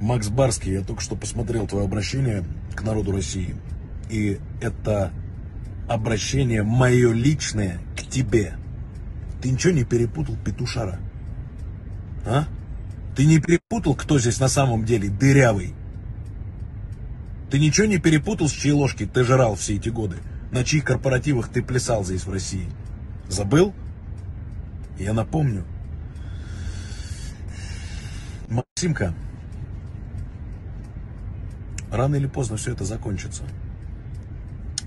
Макс Барский, я только что посмотрел твое обращение к народу России. И это обращение мое личное к тебе. Ты ничего не перепутал, петушара? А? Ты не перепутал, кто здесь на самом деле дырявый? Ты ничего не перепутал, с чьей ложки ты жрал все эти годы? На чьих корпоративах ты плясал здесь в России? Забыл? Я напомню. Максимка, рано или поздно все это закончится.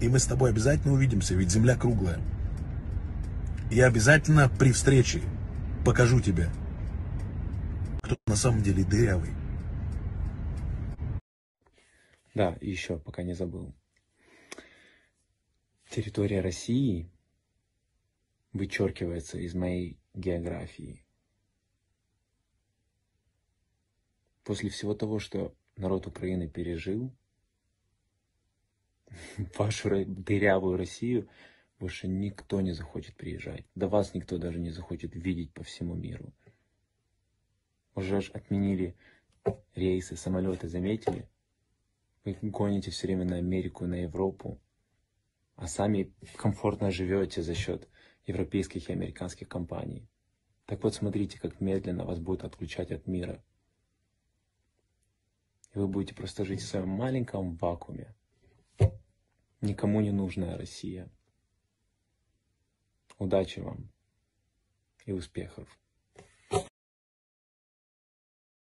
И мы с тобой обязательно увидимся, ведь земля круглая. Я обязательно при встрече покажу тебе, кто на самом деле дырявый. Да, еще, пока не забыл. Территория России вычеркивается из моей географии. После всего того, что народ Украины пережил, вашу дырявую Россию больше никто не захочет приезжать. До вас никто даже не захочет видеть по всему миру. Уже отменили рейсы, самолеты, заметили? Вы гоните все время на Америку, на Европу, а сами комфортно живете за счет европейских и американских компаний. Так вот, смотрите, как медленно вас будут отключать от мира. И вы будете просто жить в своем маленьком вакууме. Никому не нужная Россия. Удачи вам и успехов!